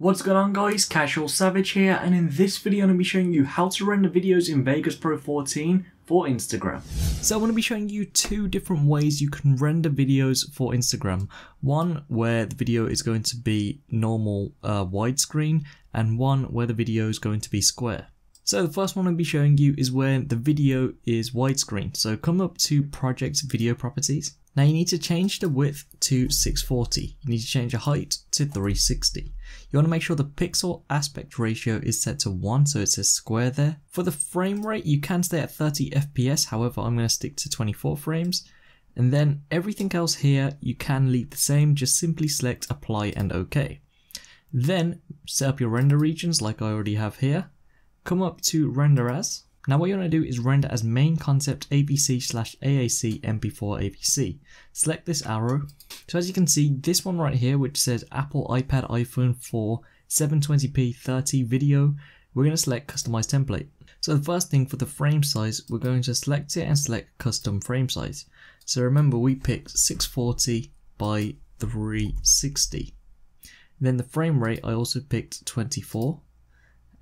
What's going on guys, Casual Savage here and in this video I'm going to be showing you how to render videos in Vegas Pro 14 for Instagram. So I'm going to be showing you two different ways you can render videos for Instagram. One where the video is going to be normal uh, widescreen and one where the video is going to be square. So the first one I'll be showing you is where the video is widescreen. So come up to Project Video Properties. Now you need to change the width to 640. You need to change the height to 360. You want to make sure the pixel aspect ratio is set to 1 so it says square there. For the frame rate you can stay at 30 FPS however I'm going to stick to 24 frames. And then everything else here you can leave the same just simply select apply and OK. Then set up your render regions like I already have here come up to render as. Now what you want to do is render as MainConcept AVC slash AAC MP4 AVC. Select this arrow. So as you can see, this one right here, which says Apple iPad iPhone 4 720p 30 video, we're going to select customize template. So the first thing for the frame size, we're going to select it and select custom frame size. So remember we picked 640 by 360. Then the frame rate I also picked 24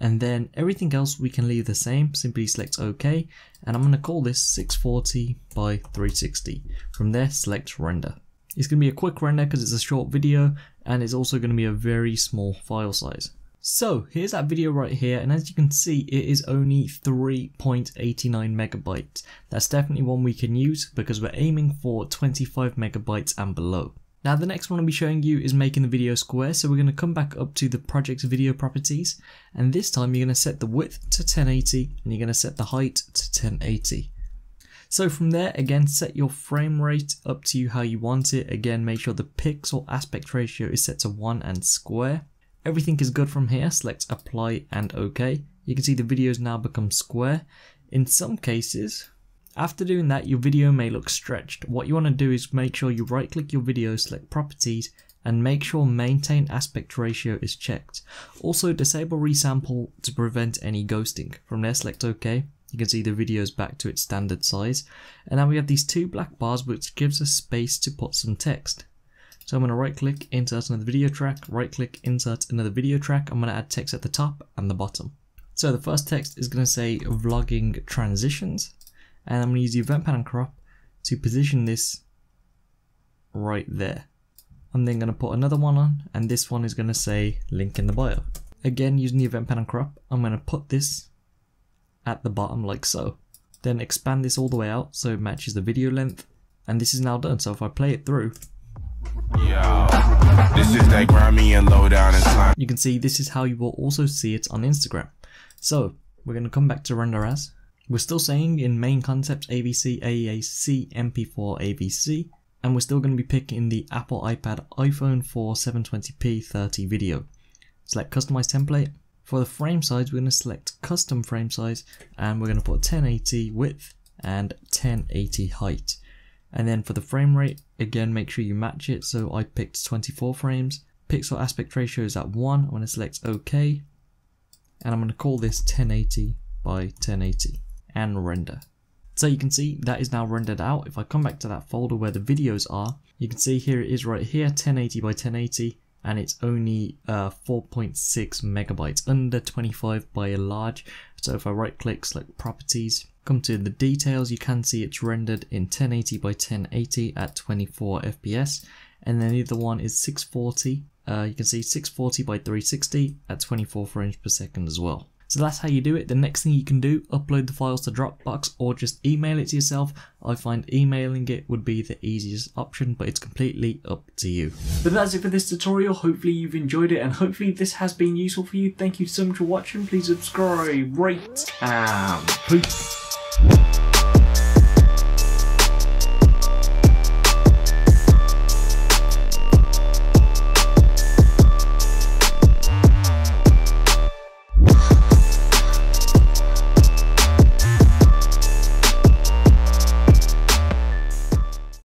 and then everything else we can leave the same. Simply select ok. And I'm going to call this 640 by 360 from there select render. It's going to be a quick render because it's a short video and it's also going to be a very small file size. So here's that video right here and as you can see it is only 3.89 megabytes. That's definitely one we can use because we're aiming for 25 megabytes and below now the next one I'll be showing you is making the video square, so we're going to come back up to the project video properties, and this time you're going to set the width to 1080, and you're going to set the height to 1080. So from there, again, set your frame rate up to you how you want it. Again, make sure the pixel aspect ratio is set to 1 and square. Everything is good from here, select apply and OK. You can see the videos now become square. In some cases, after doing that, your video may look stretched. What you want to do is make sure you right click your video, select properties, and make sure maintain aspect ratio is checked. Also disable resample to prevent any ghosting. From there select OK. You can see the video is back to its standard size. And now we have these two black bars which gives us space to put some text. So I'm going to right click, insert another video track, right click, insert another video track. I'm going to add text at the top and the bottom. So the first text is going to say vlogging transitions and I'm going to use the event pan crop to position this right there. I'm then going to put another one on and this one is going to say link in the bio. Again using the event pan crop I'm going to put this at the bottom like so. Then expand this all the way out so it matches the video length and this is now done so if I play it through yeah, this is that grimy and low down and slime. You can see this is how you will also see it on Instagram. So we're going to come back to render as we're still saying in main concepts AVC, AAC, MP4, AVC, and we're still going to be picking the Apple iPad iPhone 4 720p 30 video. Select customize template. For the frame size, we're going to select custom frame size and we're going to put 1080 width and 1080 height. And then for the frame rate, again, make sure you match it. So I picked 24 frames. Pixel aspect ratio is at 1. I'm going to select OK. And I'm going to call this 1080 by 1080 and render. So you can see that is now rendered out. If I come back to that folder where the videos are, you can see here it is right here, 1080 by 1080, and it's only uh, 4.6 megabytes, under 25 by a large. So if I right click, select properties, come to the details, you can see it's rendered in 1080 by 1080 at 24 FPS. And then the other one is 640, uh, you can see 640 by 360 at 24 frames per second as well. So that's how you do it. The next thing you can do, upload the files to Dropbox or just email it to yourself. I find emailing it would be the easiest option, but it's completely up to you. But that's it for this tutorial. Hopefully you've enjoyed it and hopefully this has been useful for you. Thank you so much for watching. Please subscribe, rate, and peace.